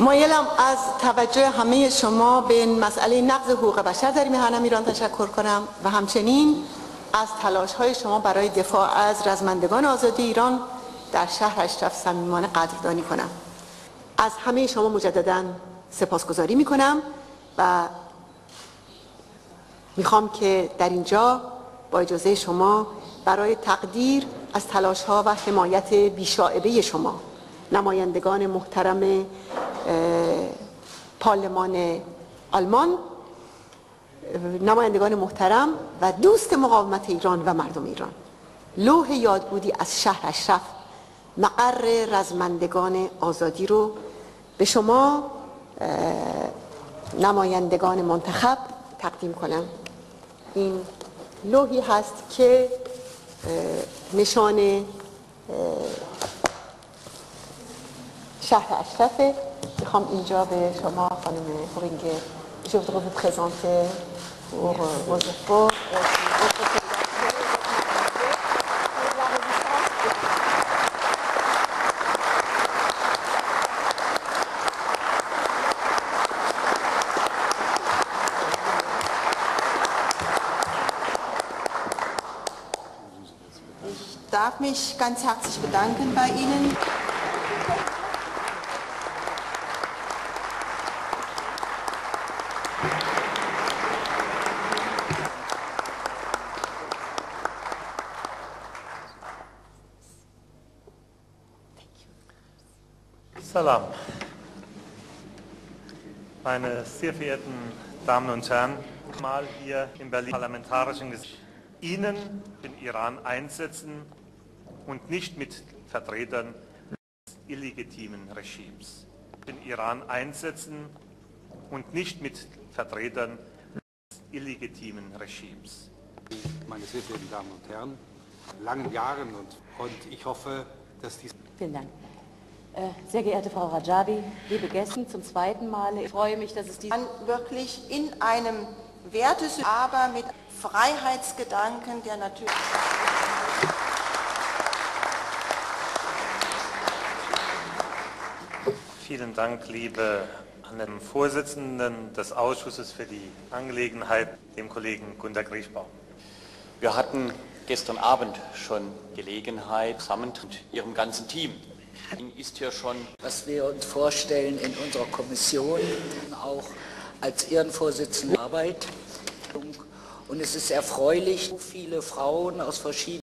مایلم از توجه همه شما به مسئله نقض حقوق بشر در میهنم ایران تشکر کنم و همچنین از تلاش های شما برای دفاع از رزمندگان آزادی ایران در شهر اشرف صمیمانه قدردانی کنم. از همه شما مجددا سپاسگزاری می کنم و می‌خوام که در اینجا با اجازه شما برای تقدیر از تلاش ها و حمایت بیشاعبه شما نمایندگان محترم پارلمان آلمان نمایندگان محترم و دوست مقاومت ایران و مردم ایران. لوح یادبودی از شهر اشرف مقر رزمندگان آزادی رو به شما نمایندگان منتخب تقدیم کنم. این لوحی هست که نشان شهر اشرفه Trump Job et Chama Fanime Horingé. Je voudrais vous présenter pour euh, vos efforts. Ich darf mich ganz herzlich bedanken bei Ihnen. Salam. Meine sehr verehrten Damen und Herren, mal hier im Berlin parlamentarischen Ges Ihnen den Iran einsetzen und nicht mit Vertretern des illegitimen Regimes. Den Iran einsetzen und nicht mit Vertretern des illegitimen Regimes. Meine sehr verehrten Damen und Herren, langen Jahren und, und ich hoffe, dass dies... Vielen Dank. Äh, sehr geehrte Frau Rajabi, liebe Gäste, zum zweiten Mal. Ich freue mich, dass es die Man wirklich in einem Wertesystem, aber mit Freiheitsgedanken, der natürlich... Vielen Dank, liebe an den Vorsitzenden des Ausschusses für die Angelegenheit, dem Kollegen Gunter Griechbaum. Wir hatten gestern Abend schon Gelegenheit, zusammen mit Ihrem ganzen Team ist hier schon. Was wir uns vorstellen in unserer Kommission, auch als Ehrenvorsitzende Arbeit. Und es ist erfreulich, so viele Frauen aus verschiedenen